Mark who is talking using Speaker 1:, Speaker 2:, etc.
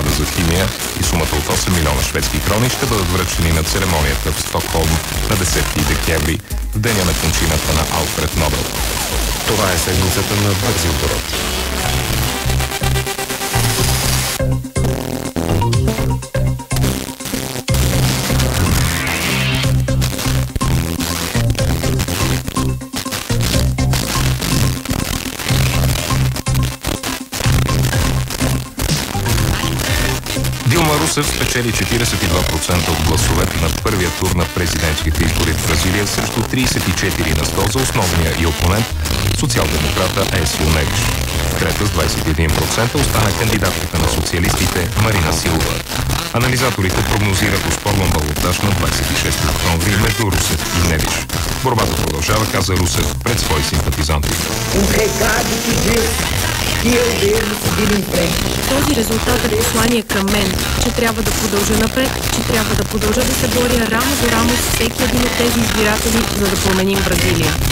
Speaker 1: награда за химия и сумата от 8 милиона шведски крони ще бъдат връчени на церемонията в Стокхолм на 10 декември, в деня на кончината на Алфред Нобел.
Speaker 2: Това е седмицата на бързи обороти.
Speaker 1: Дилма Русев спечели 42% от гласовете на първия тур на президентските избори в Бразилия срещу 34 на 100 за основния и опонент социал-демократа Есио Невиш. Трета с 21% остана кандидатката на социалистите Марина Силова. Анализаторите прогнозират успорван балотаж на 26 октомври между Русев и Невиш. Борбата продължава, каза Русев пред свои симпатизанти.
Speaker 3: um recado que diz que eu devo seguir em frente.
Speaker 4: Този резултат е послание към мен, че трябва да продължа напред, че трябва да продължа да се боря рамо до рамо с всеки един от тези избиратели, за да променим Бразилия.